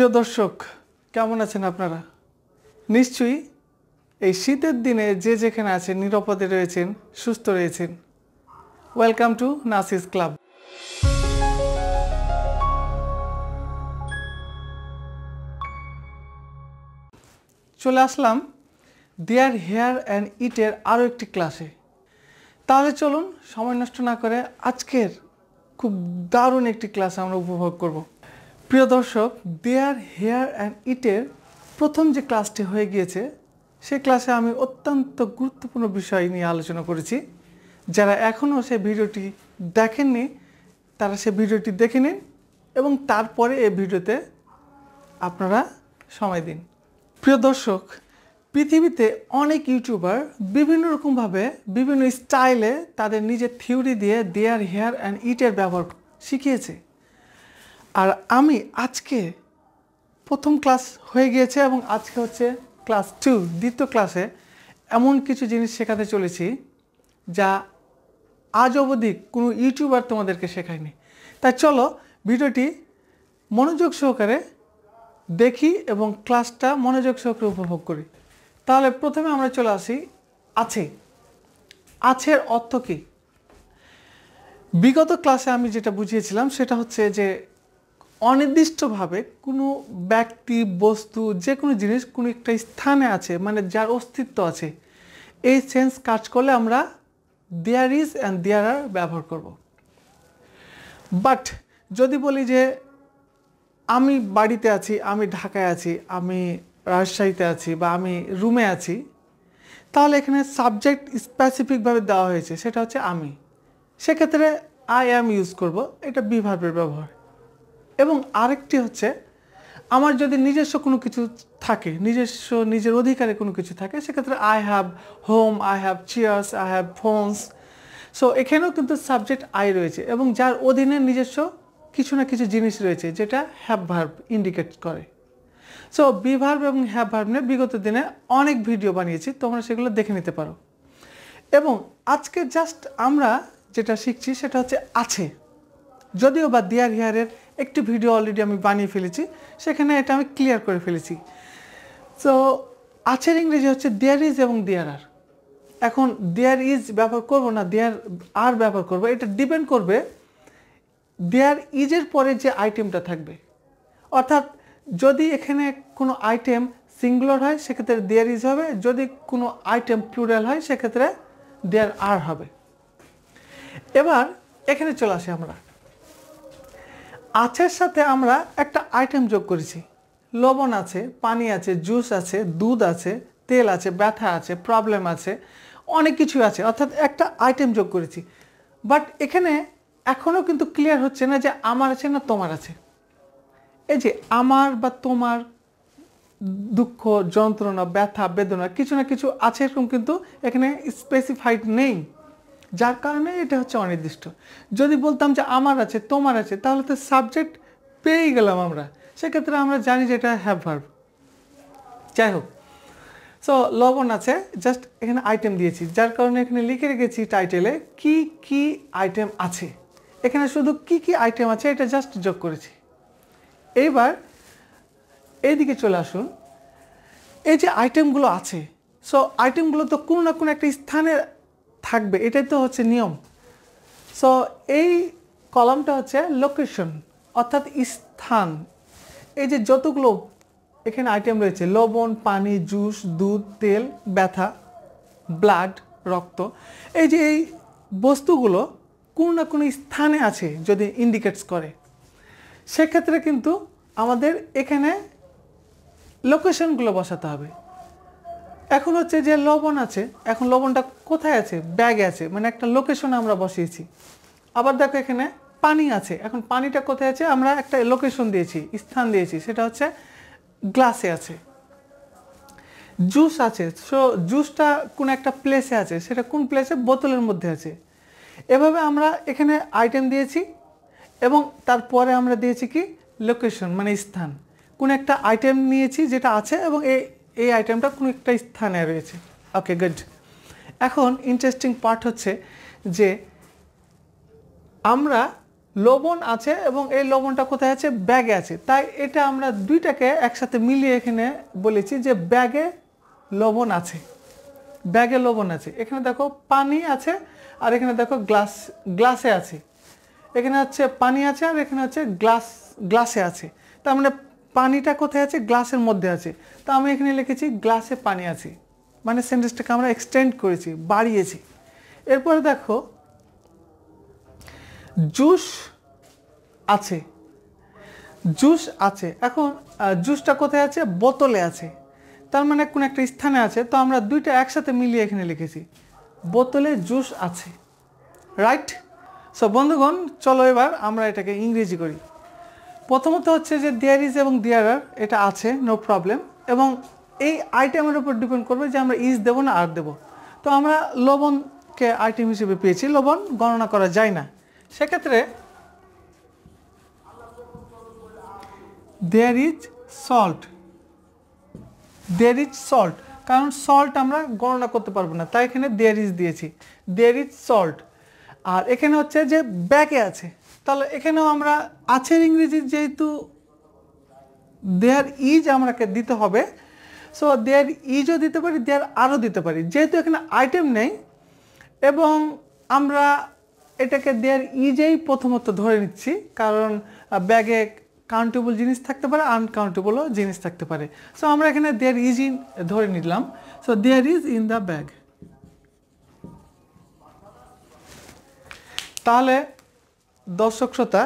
প্রিয় দর্শক, কেমন আছেন আপনারা? নিশ্চয়ই এই শীতের দিনে যে যেখানে আছেন, নিরাপদে রয়েছেন, সুস্থ রয়েছেন। ওয়েলকাম টু নাসিস ক্লাব চলে আসলাম দেয়ার হেয়ার অ্যান্ড ইটের আরও একটি ক্লাসে তাহলে চলুন, সময় নষ্ট না করে আজকের খুব দারুণ একটি ক্লাস আমরা উপভোগ করব। প্রিয় দর্শক দেয়ার হেয়ার অ্যান্ড ইটের প্রথম যে ক্লাসটি হয়ে গিয়েছে, সে ক্লাসে আমি অত্যন্ত গুরুত্বপূর্ণ বিষয় নিয়ে আলোচনা করেছি। যারা এখনও সে ভিডিওটি দেখেননি, তারা সে ভিডিওটি দেখে নিন এবং তারপরে এই ভিডিওতে আপনারা সময় দিন। প্রিয় দর্শক, পৃথিবীতে অনেক ইউটিউবার বিভিন্ন রকমভাবে বিভিন্ন স্টাইলে তাদের নিজের থিওরি দিয়ে দেয়ার হেয়ার অ্যান্ড ইটের ব্যবহার শিখিয়েছে। আর আমি আজকে প্রথম ক্লাস হয়ে গিয়েছে এবং আজকে হচ্ছে ক্লাস টু, দ্বিতীয় ক্লাসে এমন কিছু জিনিস শেখাতে চলেছি যা আজ অবধি কোনো ইউটিউবার তোমাদেরকে শেখায়নি। তাই চলো ভিডিওটি মনোযোগ সহকারে দেখি এবং ক্লাসটা মনোযোগ সহকারে উপভোগ করি। তাহলে প্রথমে আমরা চলে আসি আছে। আছের অর্থ কী? বিগত ক্লাসে আমি যেটা বুঝিয়েছিলাম সেটা হচ্ছে যে অনির্দিষ্টভাবে কোনো ব্যক্তি, বস্তু, যে কোনো জিনিস কোনো একটা স্থানে আছে মানে যার অস্তিত্ব আছে, এই সেন্স কাজ করলে আমরা দেয়ার ইজ অ্যান্ড দেয়ার আর ব্যবহার করব। বাট যদি বলি যে আমি বাড়িতে আছি, আমি ঢাকায় আছি, আমি রাজশাহীতে আছি বা আমি রুমে আছি, তাহলে এখানে সাবজেক্ট স্পেসিফিকভাবে দেওয়া হয়েছে, সেটা হচ্ছে আমি। সেক্ষেত্রে আই অ্যাম ইউজ করব, এটা বিভাবের ব্যবহার। এবং আরেকটি হচ্ছে, আমার যদি নিজস্ব কোনো কিছু থাকে, নিজস্ব নিজের অধিকারে কোনো কিছু থাকে, সেক্ষেত্রে I have home I have chairs I have phones so এখানেও কিন্তু সাবজেক্ট আই রয়েছে এবং যার অধীনে নিজস্ব কিছু না কিছু জিনিস রয়েছে, যেটা হ্যাভ ভার্ব ইন্ডিকেট করে। সো বি ভার্ব এবং হ্যাভ ভার্ব নিয়ে বিগত দিনে অনেক ভিডিও বানিয়েছি, তোমরা সেগুলো দেখে নিতে পারো। এবং আজকে জাস্ট আমরা যেটা শিখছি, সেটা হচ্ছে আছে। যদিও বা দেয়ার হেয়ারের একটি ভিডিও অলরেডি আমি বানিয়ে ফেলেছি, সেখানে এটা আমি ক্লিয়ার করে ফেলেছি। সো আছের ইংরেজি হচ্ছে দেয়ার ইজ এবং দেয়ার আর এখন দেয়ার ইজ ব্যবহার করব না দেয়ার আর ব্যবহার করব, এটা ডিপেন্ড করবে দেয়ার ইজের পরে যে আইটেমটা থাকবে। অর্থাৎ যদি এখানে কোনো আইটেম সিঙ্গুলার হয়, সেক্ষেত্রে দেয়ার ইজ হবে, যদি কোনো আইটেম প্লুরাল হয়, সেক্ষেত্রে দেয়ার আর হবে। এবার এখানে চলে আসি আমরা। আছের সাথে আমরা একটা আইটেম যোগ করেছি। লবণ আছে, পানি আছে জুস আছে, দুধ আছে, তেল আছে, ব্যথা আছে প্রবলেম আছে, অনেক কিছু আছে। অর্থাৎ একটা আইটেম যোগ করেছি। বাট এখানে এখনও কিন্তু ক্লিয়ার হচ্ছে না যে আমার আছে না তোমার আছে। এই যে আমার বা তোমার দুঃখ, যন্ত্রণা, ব্যথা, বেদনা, কিছু না কিছু আছে এরকম কিন্তু এখানে স্পেসিফাইড নেই। যার কারণে এটা হচ্ছে অনির্দিষ্ট। যদি বলতাম যে আমার আছে, তোমার আছে, তাহলে তো সাবজেক্ট পেয়েই গেলাম আমরা। সেক্ষেত্রে আমরা জানি যে এটা হ্যাভ ভার্ব যাই হোক। সো লবণ আছে জাস্ট এখানে আইটেম দিয়েছি। যার কারণে এখানে লিখে রেখেছি টাইটেলে কি কি আইটেম আছে। এখানে শুধু কি কি আইটেম আছে, এটা জাস্ট যোগ করেছি। এইবার এইদিকে চলে আসুন। এই যে আইটেমগুলো আছে সো আইটেমগুলো তো কোনো না কোনো একটা স্থানে থাকবে, এটাই তো হচ্ছে নিয়ম। সো এই কলামটা হচ্ছে লোকেশন অর্থাৎ স্থান। এই যে যতগুলো এখানে আইটেম রয়েছে, লবণ, পানি জুস দুধ, তেল, ব্যথা ব্লাড রক্ত, এই যে এই বস্তুগুলো কোনো না কোনো স্থানে আছে যদি ইন্ডিকেটস করে। সেক্ষেত্রে কিন্তু আমাদের এখানে লোকেশনগুলো বসাতে হবে। এখন হচ্ছে যে লবণ আছে, এখন লবণটা কোথায় আছে? ব্যাগে আছে মানে একটা লোকেশনে আমরা বসিয়েছি। আবার দেখো এখানে পানি আছে, এখন পানিটা কোথায় আছে? আমরা একটা লোকেশন দিয়েছি, স্থান দিয়েছি, সেটা হচ্ছে গ্লাসে আছে। জুস আছে সো জুসটা কোন একটা প্লেসে আছে, সেটা কোন প্লেসে বোতলের মধ্যে আছে। এভাবে আমরা এখানে আইটেম দিয়েছি, এবং তারপরে আমরা দিয়েছি কি? লোকেশন মানে স্থান। কোন একটা আইটেম নিয়েছি যেটা আছে, এবং এই এই আইটেমটা কোনো একটা স্থানে রয়েছে। ওকে গুড এখন ইন্টারেস্টিং পার্ট হচ্ছে যে আমরা লবণ আছে এবং এই লবণটা কোথায় আছে? ব্যাগে আছে। তাই এটা আমরা দুইটাকে একসাথে মিলিয়ে এখানে বলেছি যে ব্যাগে লবণ আছে। ব্যাগে লবণ আছে। এখানে দেখো পানি আছে আর এখানে দেখো গ্লাস, গ্লাসে আছে। এখানে হচ্ছে পানি আছে আর এখানে হচ্ছে গ্লাস, গ্লাসে আছে। তার মানে পানিটা কোথায় আছে? গ্লাসের মধ্যে আছে। তা আমি এখানে লিখেছি, গ্লাসে পানি আছে। মানে সেন্টেন্সটাকে আমরা এক্সটেন্ড করেছি, বাড়িয়েছি। এরপরে দেখো জুস আছে। জুস আছে। এখন জুসটা কোথায় আছে? বোতলে আছে। তার মানে কোনো একটা স্থানে আছে। তো আমরা দুইটা একসাথে মিলিয়ে এখানে লিখেছি, বোতলে জুস আছে। রাইট সো বন্ধুগণ, চলো এবার আমরা এটাকে ইংরেজি করি। প্রথমত হচ্ছে যে দেয়ার ইজ এবং দেয়ার আর এটা আছে নো প্রবলেম এবং এই আইটেমের উপর ডিপেন্ড করবে যে আমরা ইজ দেবো না আর দেবো। তো আমরা লবণকে আইটেম হিসেবে পেয়েছি, লবণ গণনা করা যায় না। সেক্ষেত্রে there is salt there is salt কারণ সল্ট আমরা গণনা করতে পারব না, তাই এখানে দেয়ার ইজ দিয়েছি। দেয়ার ইজ সল্ট আর এখানে হচ্ছে যে ব্যাগে আছে। তাহলে এখানেও আমরা আছের ইংরেজি যেহেতু দেয়ার ইজ আমাকে দিতে হবে। সো দেয়ার ইজও দিতে পারি দেয়ার আরও দিতে পারি। যেহেতু এখানে আইটেম নেই, এবং আমরা এটাকে দেয়ার ইজেই প্রথমত ধরে নিচ্ছি, কারণ ব্যাগে কাউন্টেবল জিনিস থাকতে পারে আনকাউন্টেবলও জিনিস থাকতে পারে। সো আমরা এখানে দেয়ার ইজ ইন ধরে নিলাম। So there is in the bag তাহলে দর্শক শ্রোতা,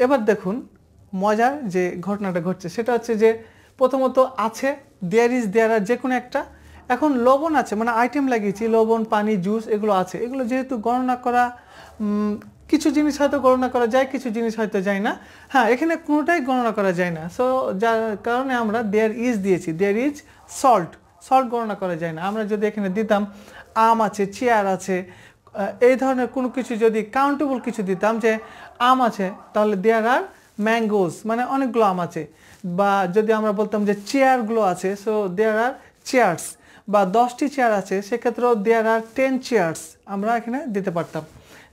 এবার দেখুন মজার যে ঘটনাটা ঘটছে। সেটা হচ্ছে যে প্রথমত আছে দেয়ার ইজ দেয়ার আর যে কোনো একটা। এখন লবণ আছে মানে আইটেম লাগিয়েছি, লবণ, পানি জুস এগুলো আছে। এগুলো যেহেতু গণনা করা কিছু জিনিস হয়তো গণনা করা যায়, কিছু জিনিস হয়তো যায় না। হ্যাঁ এখানে কোনোটাই গণনা করা যায় না। সো যার কারণে আমরা দেয়ার ইজ দিয়েছি। দেয়ার ইজ সল্ট সল্ট গণনা করা যায় না। আমরা যদি এখানে দিতাম, আম আছে, চেয়ার আছে এই ধরনের কোনো কিছু যদি কাউন্টেবল কিছু দিতাম যে আম আছে, তাহলে দেয়ার আর ম্যাঙ্গোস মানে অনেকগুলো আম আছে। বা যদি আমরা বলতাম যে চেয়ারগুলো আছে সো দেয়ার আর চেয়ার্স বা দশটি চেয়ার আছে, সেক্ষেত্রেও দেয়ার আর টেন চেয়ার্স আমরা এখানে দিতে পারতাম।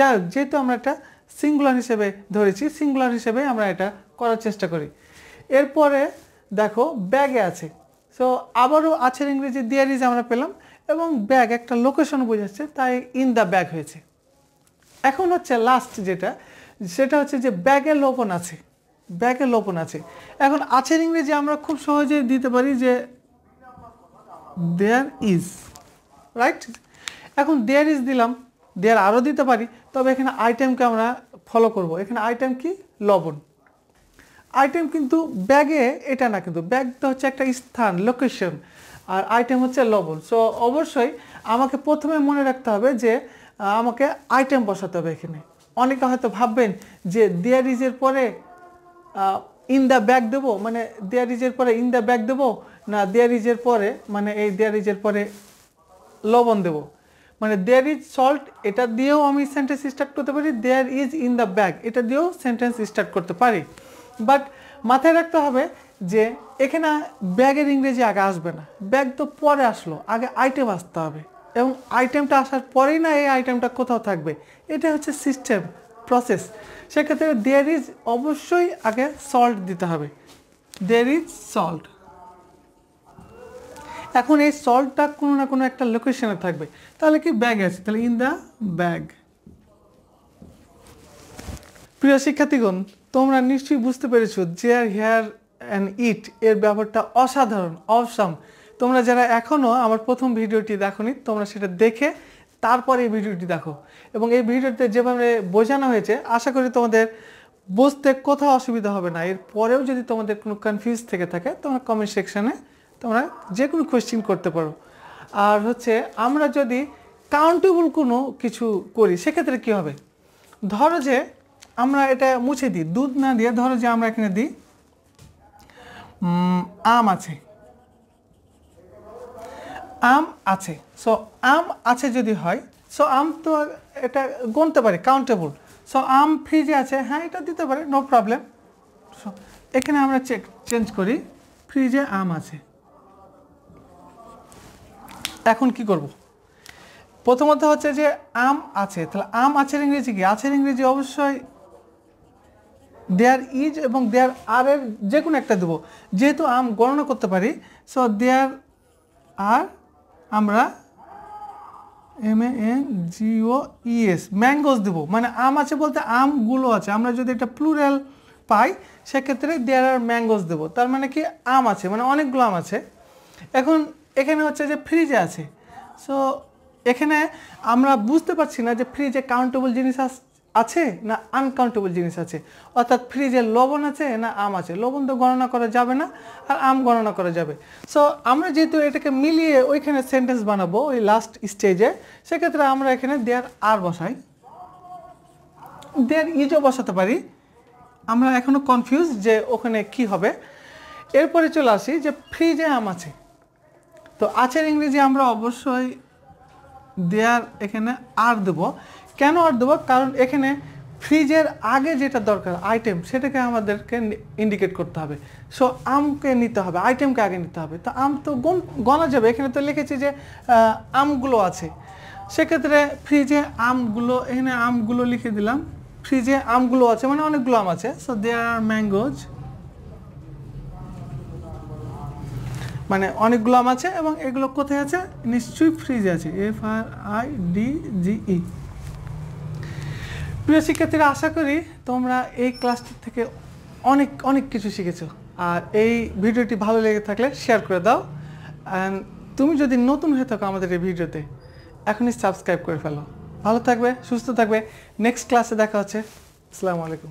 হোক, যেহেতু আমরা এটা সিঙ্গুলার হিসেবে ধরেছি সিঙ্গুলার হিসেবে আমরা এটা করার চেষ্টা করি। এরপরে দেখো ব্যাগে আছে। সো আবারও আছের ইংরেজি দেয়ার ইজ আমরা পেলাম। এবং ব্যাগ একটা লোকেশন বোঝাচ্ছে, তাই ইন দ্য ব্যাগ হয়েছে। এখন হচ্ছে লাস্ট যেটা, সেটা হচ্ছে যে ব্যাগে লোপন আছে। ব্যাগে লোপন আছে। এখন আছের ইংরেজি আমরা খুব সহজেই দিতে পারি যে দেয়ার ইজ রাইট এখন দেয়ার ইজ দিলাম দেয়ার আরও দিতে পারি, তবে এখানে আইটেমকে আমরা ফলো করব। এখানে আইটেম কি? লবণ। আইটেম কিন্তু ব্যাগে এটা না কিন্তু ব্যাগ তো হচ্ছে একটা স্থান লোকেশন আর আইটেম হচ্ছে লবণ। সো অবশ্যই আমাকে প্রথমে মনে রাখতে হবে যে আমাকে আইটেম বসাতে হবে এখানে। অনেকে হয়তো ভাববেন যে দেয়ার ইজের পরে ইন দ্য ব্যাগ দেবো? মানে দেয়ার ইজের পরে ইন দ্য ব্যাগ দেবো? না দেয়ার ইজের পরে মানে এই দেয়ার ইজের পরে লবণ দেবো? মানে দেয়ার ইজ সল্ট এটা দিয়েও আমি সেন্টেন্স স্টার্ট করতে পারি there is in the bag এটা দিয়েও সেন্টেন্স স্টার্ট করতে পারি। বাট মাথায় রাখতে হবে যে এখানে ব্যাগের ইংরেজি আগে আসবে না। ব্যাগ তো পরে আসলো, আগে আইটেম আসতে হবে। এবং আইটেমটা আসার পরেই না এই আইটেমটা কোথাও থাকবে। এটা হচ্ছে সিস্টেম প্রসেস সেক্ষেত্রে দেয়ার ইজ অবশ্যই আগে সল্ট দিতে হবে। দেয়ার ইজ সল্ট এখন এই সল্টটা কোনো না কোনো একটা লোকেশনে থাকবে। তাহলে কি ব্যাগ আছে? তাহলে ইন দ্য ব্যাগ প্রিয় শিক্ষার্থীগণ, তোমরা নিশ্চয়ই বুঝতে পেরেছ যে আর হেয়ার অ্যান্ড ইট এর ব্যাপারটা অসাধারণ অসাম তোমরা যারা এখনও আমার প্রথম ভিডিওটি দেখোনি, তোমরা সেটা দেখে তারপরে এই ভিডিওটি দেখো। এবং এই ভিডিওতে যেভাবে বোঝানো হয়েছে, আশা করি তোমাদের বুঝতে কোথাও অসুবিধা হবে না। এর পরেও যদি তোমাদের কোনো কনফিউজ থেকে থাকে, তোমরা কমেন্ট সেকশানে তোমরা যে কোনো কোয়েশ্চেন করতে পারো। আর হচ্ছে, আমরা যদি কাউন্টেবল কোনো কিছু করি, সেক্ষেত্রে কী হবে? ধরো যে আমরা এটা মুছে দিই, দুধ না দিয়ে ধরো যে আমরা এখানে দিই আম আছে। আম আছে। সো আম আছে যদি হয় সো আম তো এটা গুনতে পারে কাউন্টেবল সো আম ফ্রিজে আছে হ্যাঁ এটা দিতে পারে নো প্রবলেম সো এখানে আমরা চেক চেঞ্জ করি ফ্রিজে আম আছে। এখন কি করব? প্রথমত হচ্ছে যে, আম আছে, তাহলে আম আছে ইংরেজি কি? আছে ইংরেজি অবশ্যই দেয়ার ইজ এবং দেয়ার আর এর যে কোনো একটা দেবো। যেহেতু আম গণনা করতে পারি সো দেয়ার আর আমরা M N G O E S mangoes দেবো। মানে আম আছে বলতে আমগুলো আছে। আমরা যদি এটা প্লুরাল পাই, সেক্ষেত্রে দেয়ার আর ম্যাঙ্গোস দেবো। তার মানে কি আম আছে মানে অনেকগুলো আম আছে। এখন এখানে হচ্ছে যে ফ্রিজে আছে। সো এখানে আমরা বুঝতে পারছি না যে ফ্রিজে কাউন্টেবল জিনিস আছে না আনকাউন্টেবল জিনিস আছে? অর্থাৎ ফ্রিজে লবণ আছে না আম আছে? লবণ তো গণনা করা যাবে না আর আম গণনা করা যাবে। সো আমরা যেহেতু এটাকে মিলিয়ে ওইখানে সেন্টেন্স বানাবো, ওই লাস্ট স্টেজে সেক্ষেত্রে আমরা এখানে দেয়ার আর বসাই। দেয়ার ইজও বসাতে পারি। আমরা এখনও কনফিউজ যে ওখানে কি হবে। এরপরে চলে আসি যে ফ্রিজে আম আছে। তো আছের ইংরেজি আমরা অবশ্যই দেয়ার এখানে আর দেবো। কেন আর দেবো? কারণ এখানে ফ্রিজের আগে যেটা দরকার আইটেম সেটাকে আমাদেরকে ইন্ডিকেট করতে হবে। সো আমকে নিতে হবে আইটেমকে আগে নিতে হবে। তো আম তো গন গণা যাবে। এখানে তো লিখেছি যে আমগুলো আছে। সেক্ষেত্রে ফ্রিজে আমগুলো, এখানে আমগুলো লিখে দিলাম। ফ্রিজে আমগুলো আছে মানে অনেকগুলো আম আছে। সো দেয়ার আর ম্যাঙ্গোজ মানে অনেকগুলো আম আছে এবং এগুলো কোথায় আছে? নিশ্চয়ই ফ্রিজে আছে। F R I D G E প্রিয় শিক্ষার্থীরা, আশা করি তোমরা এই ক্লাসটি থেকে অনেক অনেক কিছু শিখেছো। আর এই ভিডিওটি ভালো লেগে থাকলে শেয়ার করে দাও। অ্যান্ড তুমি যদি নতুন হয়ে থাকো আমাদের এই ভিডিওতে, এখনই সাবস্ক্রাইব করে ফেলো। ভালো থাকবে, সুস্থ থাকবে। নেক্সট ক্লাসে দেখা হচ্ছে। আসসালামু আলাইকুম।